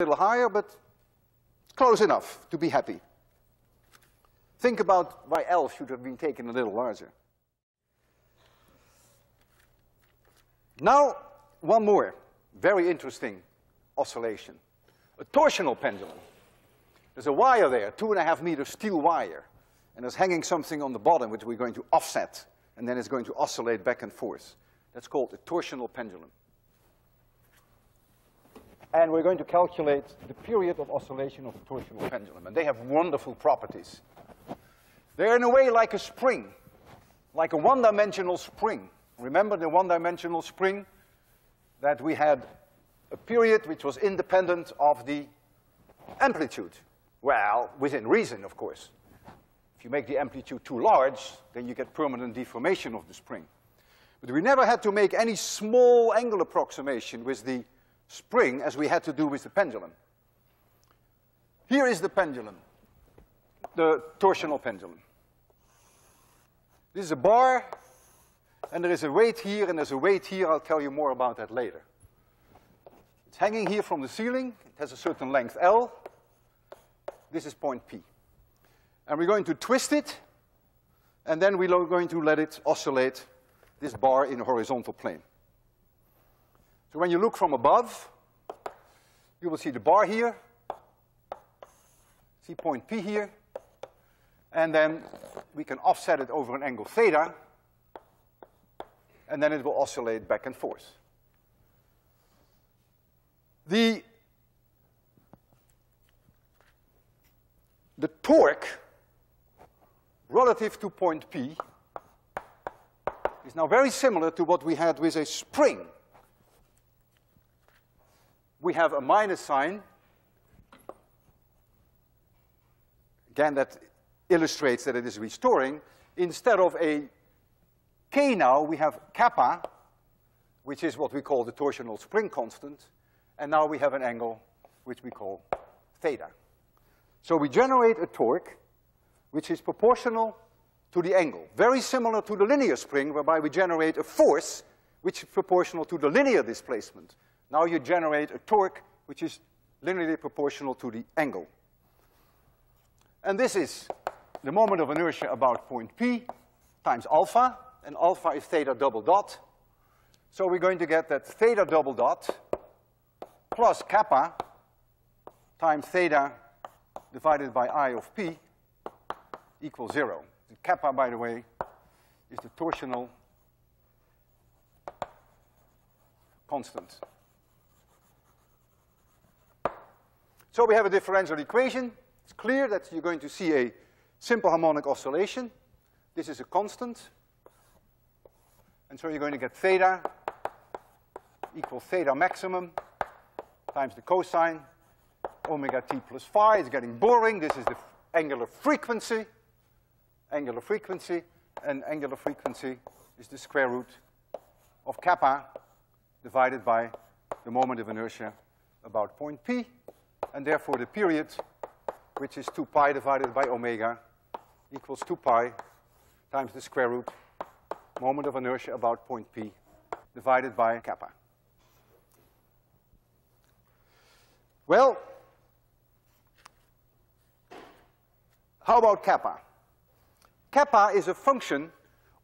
little higher, but close enough to be happy. Think about why L should have been taken a little larger. Now, one more very interesting oscillation. A torsional pendulum. There's a wire there, two and a half meter steel wire, and there's hanging something on the bottom which we're going to offset, and then it's going to oscillate back and forth. That's called a torsional pendulum. And we're going to calculate the period of oscillation of a torsional pendulum, and they have wonderful properties. They're in a way like a spring, like a one-dimensional spring. Remember the one-dimensional spring? That we had a period which was independent of the amplitude. Well, within reason, of course. If you make the amplitude too large, then you get permanent deformation of the spring. But we never had to make any small angle approximation with the spring as we had to do with the pendulum. Here is the pendulum, the torsional pendulum. This is a bar, and there is a weight here, and there's a weight here. I'll tell you more about that later. It's hanging here from the ceiling. It has a certain length L. This is point P. And we're going to twist it, and then we're going to let it oscillate this bar in a horizontal plane. So when you look from above, you will see the bar here, see point P here, and then we can offset it over an angle theta, and then it will oscillate back and forth. The, the torque relative to point P is now very similar to what we had with a spring. We have a minus sign. Again, that illustrates that it is restoring. Instead of a k now, we have kappa, which is what we call the torsional spring constant, and now we have an angle which we call theta. So we generate a torque which is proportional to the angle, very similar to the linear spring whereby we generate a force which is proportional to the linear displacement. Now you generate a torque which is linearly proportional to the angle. And this is the moment of inertia about point P times alpha, and alpha is theta double dot. So we're going to get that theta double dot plus kappa times theta divided by I of P equals zero. The kappa, by the way, is the torsional constant. So we have a differential equation. It's clear that you're going to see a simple harmonic oscillation. This is a constant. And so you're going to get theta equals theta maximum times the cosine omega t plus phi. It's getting boring. This is the angular frequency. Angular frequency. And angular frequency is the square root of kappa divided by the moment of inertia about point P. And therefore the period, which is 2 pi divided by omega, equals 2 pi times the square root moment of inertia about point P divided by kappa. Well, how about kappa? Kappa is a function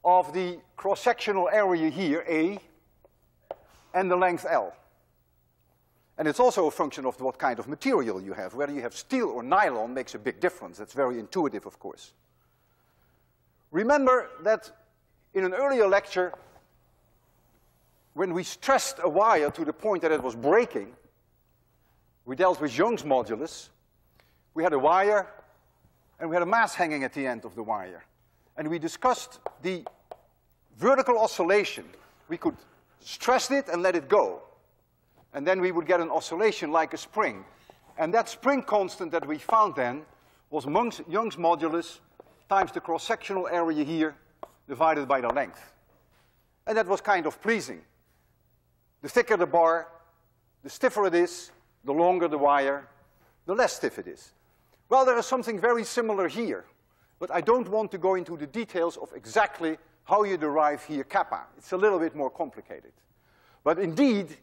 of the cross-sectional area here, A, and the length L. And it's also a function of what kind of material you have. Whether you have steel or nylon makes a big difference. That's very intuitive, of course. Remember that in an earlier lecture, when we stressed a wire to the point that it was breaking, we dealt with Young's modulus. We had a wire, and we had a mass hanging at the end of the wire. And we discussed the vertical oscillation. We could stress it and let it go. And then we would get an oscillation like a spring. And that spring constant that we found then was Young's modulus times the cross-sectional area here divided by the length. And that was kind of pleasing. The thicker the bar, the stiffer it is, the longer the wire, the less stiff it is. Well, there is something very similar here, but I don't want to go into the details of exactly how you derive here kappa. It's a little bit more complicated. But indeed,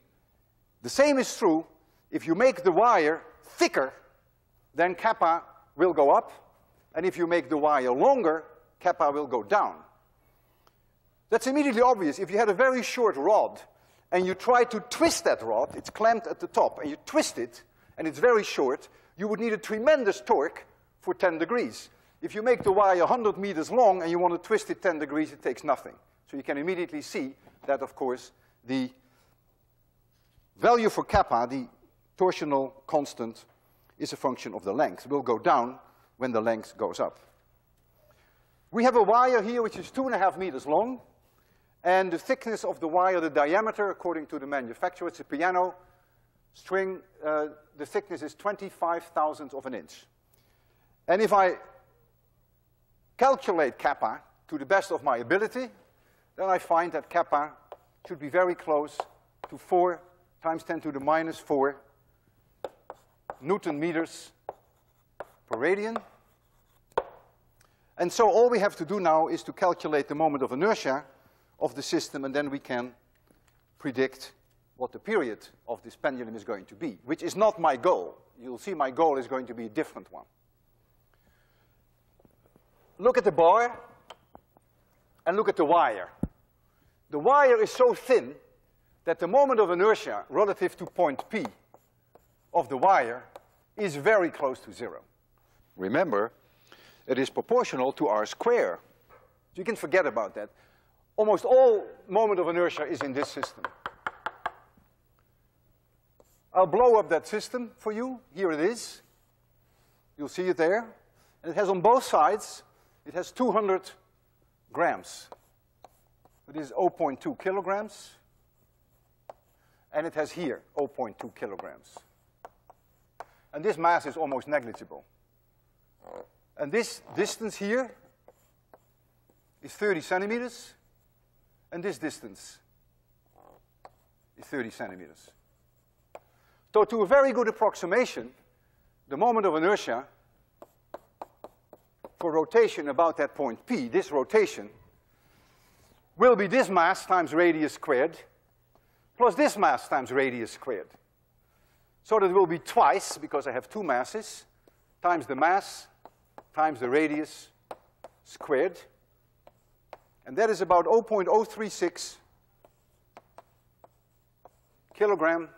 the same is true if you make the wire thicker, then kappa will go up, and if you make the wire longer, kappa will go down. That's immediately obvious. If you had a very short rod and you try to twist that rod, it's clamped at the top, and you twist it, and it's very short, you would need a tremendous torque for 10 degrees. If you make the wire 100 meters long and you want to twist it 10 degrees, it takes nothing. So you can immediately see that, of course, the value for kappa, the torsional constant, is a function of the length. Will go down when the length goes up. We have a wire here which is two and a half meters long, and the thickness of the wire, the diameter, according to the manufacturer, it's a piano string, uh, the thickness is 25 thousandths of an inch. And if I calculate kappa to the best of my ability, then I find that kappa should be very close to 4 times 10 to the minus 4 Newton meters per radian. And so all we have to do now is to calculate the moment of inertia of the system, and then we can predict what the period of this pendulum is going to be, which is not my goal. You'll see my goal is going to be a different one. Look at the bar and look at the wire. The wire is so thin that the moment of inertia relative to point P of the wire is very close to zero. Remember, it is proportional to r square. You can forget about that. Almost all moment of inertia is in this system. I'll blow up that system for you. Here it is. You'll see it there. And it has on both sides, it has 200 grams. It is 0.2 kilograms. And it has here 0.2 kilograms. And this mass is almost negligible. And this distance here is 30 centimeters, and this distance is 30 centimeters. So to a very good approximation, the moment of inertia for rotation about that point P, this rotation, will be this mass times radius squared plus this mass times radius squared. So that will be twice, because I have two masses, times the mass times the radius squared. And that is about 0.036 kilogram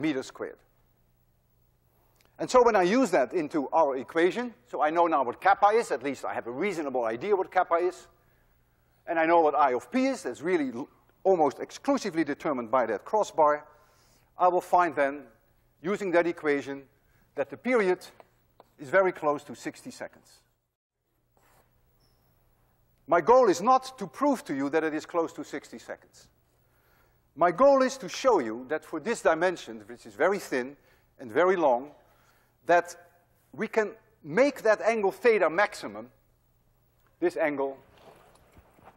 meter squared. And so when I use that into our equation, so I know now what kappa is, at least I have a reasonable idea what kappa is, and I know what I of p is, that's really almost exclusively determined by that crossbar, I will find then, using that equation, that the period is very close to 60 seconds. My goal is not to prove to you that it is close to 60 seconds. My goal is to show you that for this dimension, which is very thin and very long, that we can make that angle theta maximum, this angle,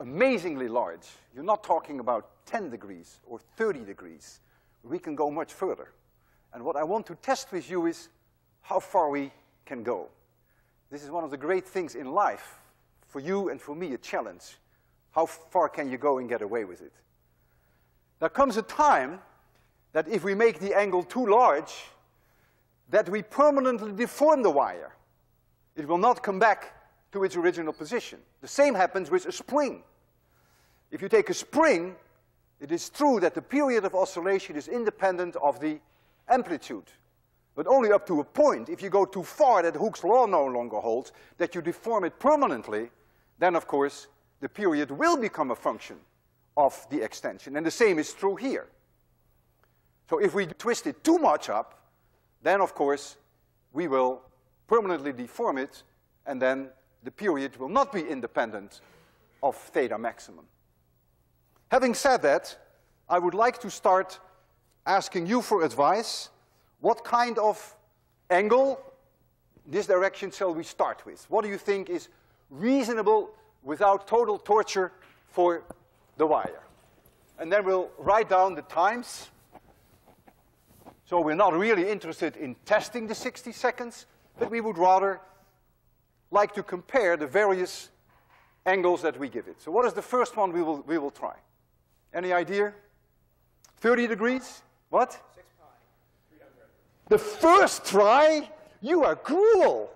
amazingly large. You're not talking about 10 degrees or 30 degrees we can go much further. And what I want to test with you is how far we can go. This is one of the great things in life, for you and for me, a challenge. How far can you go and get away with it? There comes a time that if we make the angle too large, that we permanently deform the wire. It will not come back to its original position. The same happens with a spring. If you take a spring it is true that the period of oscillation is independent of the amplitude, but only up to a point. If you go too far, that Hooke's law no longer holds, that you deform it permanently, then of course the period will become a function of the extension. And the same is true here. So if we twist it too much up, then of course we will permanently deform it, and then the period will not be independent of theta maximum. Having said that, I would like to start asking you for advice. What kind of angle, this direction, shall we start with? What do you think is reasonable without total torture for the wire? And then we'll write down the times. So we're not really interested in testing the 60 seconds, but we would rather like to compare the various angles that we give it. So what is the first one we will, we will try? Any idea? 30 degrees? What? Six pi. The first try? You are cruel.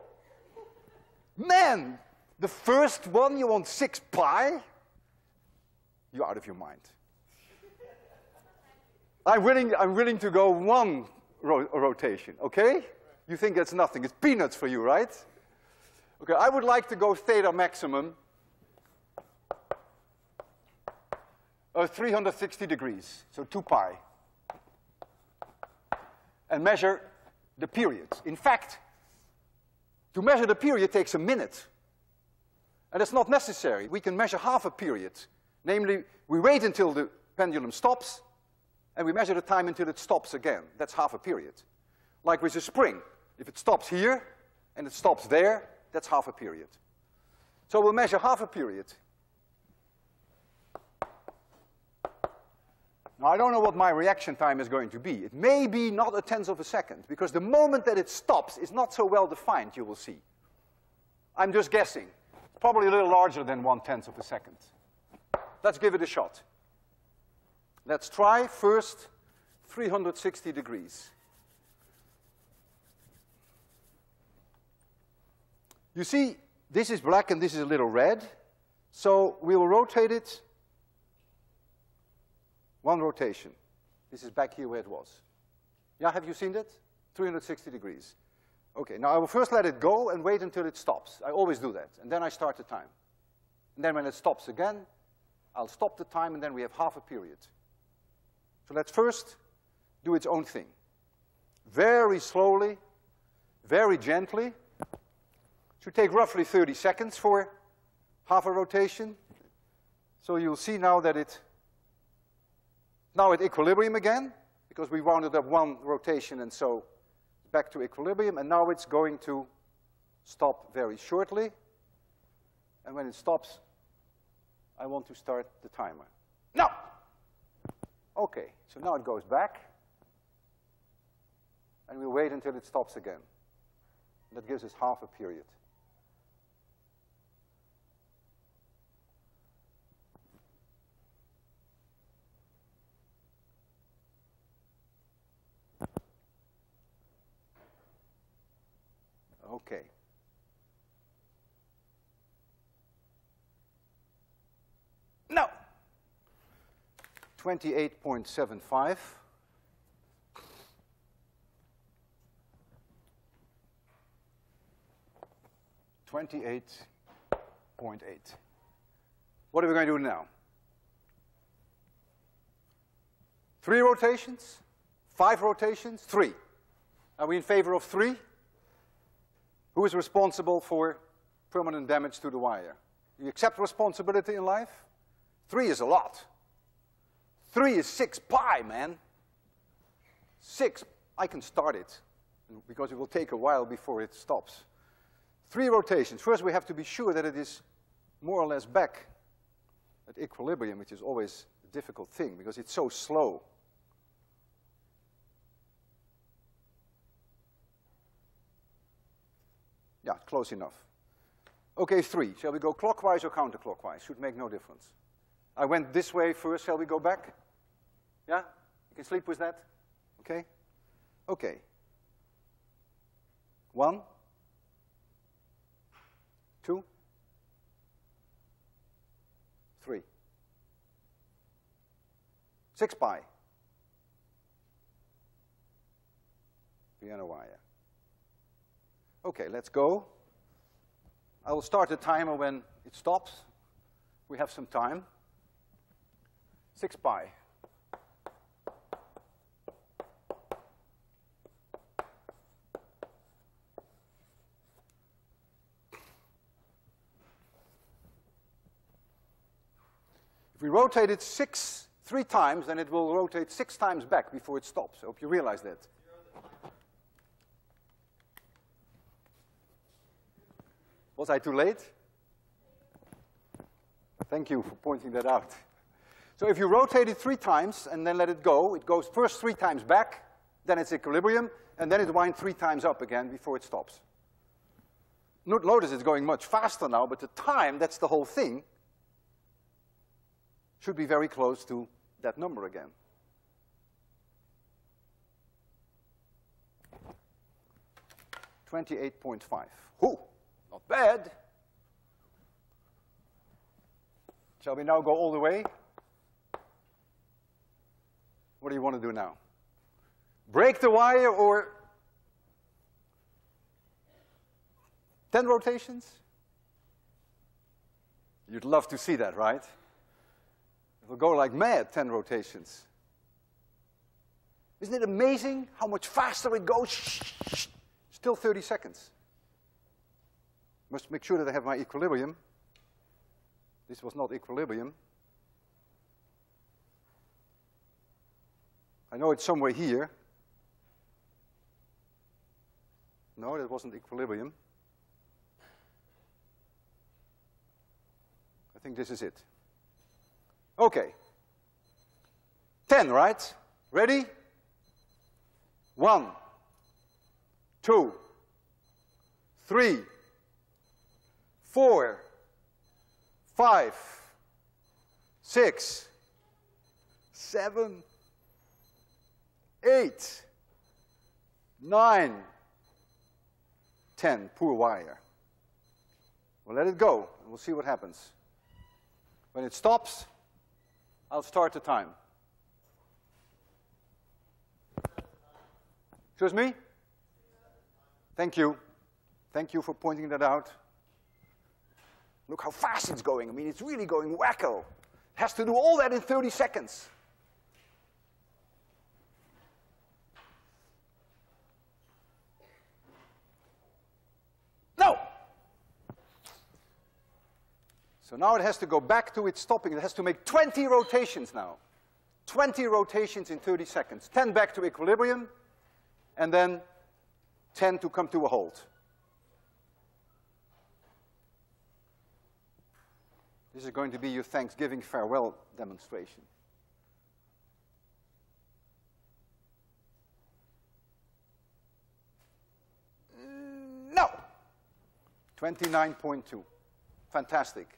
Man, the first one you want 6 pi? You're out of your mind. I'm willing, I'm willing to go one ro rotation, okay? You think that's nothing. It's peanuts for you, right? Okay, I would like to go theta maximum of 360 degrees, so 2 pi, and measure the period. In fact, to measure the period takes a minute. And it's not necessary. We can measure half a period. Namely, we wait until the pendulum stops, and we measure the time until it stops again. That's half a period. Like with a spring. If it stops here, and it stops there, that's half a period. So we'll measure half a period. Now, I don't know what my reaction time is going to be. It may be not a tenth of a second, because the moment that it stops is not so well defined, you will see. I'm just guessing. It's probably a little larger than one tenth of a second. Let's give it a shot. Let's try first 360 degrees. You see, this is black and this is a little red. So we will rotate it one rotation. This is back here where it was. Yeah, have you seen that? 360 degrees. Okay, now I will first let it go and wait until it stops. I always do that. And then I start the time. And then when it stops again, I'll stop the time and then we have half a period. So let's first do its own thing. Very slowly, very gently. It Should take roughly 30 seconds for half a rotation. So you'll see now that it now at equilibrium again, because we rounded up one rotation and so back to equilibrium, and now it's going to stop very shortly. And when it stops, I want to start the timer. Now! Okay, so now it goes back. And we wait until it stops again. That gives us half a period. Okay. No. 28.75. Twenty-eight point eight. What are we going to do now? Three rotations? Five rotations? Three. Are we in favor of three? Who is responsible for permanent damage to the wire? You accept responsibility in life? Three is a lot. Three is six pi, man. Six, I can start it, because it will take a while before it stops. Three rotations. First, we have to be sure that it is more or less back at equilibrium, which is always a difficult thing, because it's so slow. Yeah, close enough. Okay, three. Shall we go clockwise or counterclockwise? Should make no difference. I went this way first. Shall we go back? Yeah? You can sleep with that? Okay? Okay. One. Two. Three. Six pi. Piano wire. Okay, let's go. I will start the timer when it stops. We have some time. 6 pi. If we rotate it six, three times, then it will rotate six times back before it stops. I hope you realize that. Was I too late? Thank you for pointing that out. So if you rotate it three times and then let it go, it goes first three times back, then it's equilibrium, and then it winds three times up again before it stops. Notice it's going much faster now, but the time, that's the whole thing, should be very close to that number again. 28.5. Whew, not bad. Shall we now go all the way? What do you want to do now? Break the wire or 10 rotations? You'd love to see that, right? It will go like mad, 10 rotations. Isn't it amazing how much faster it goes? Still 30 seconds. I must make sure that I have my equilibrium. This was not equilibrium. I know it's somewhere here. No, that wasn't equilibrium. I think this is it. Okay. 10, right? Ready? One, two, three, four, five, six, seven, eight, nine, ten. Poor wire. We'll let it go, and we'll see what happens. When it stops, I'll start the time. Excuse me? Thank you. Thank you for pointing that out. Look how fast it's going. I mean, it's really going wacko. It has to do all that in 30 seconds. No! So now it has to go back to its stopping. It has to make 20 rotations now. 20 rotations in 30 seconds. 10 back to equilibrium, and then 10 to come to a halt. This is going to be your Thanksgiving farewell demonstration. No. 29.2. Fantastic.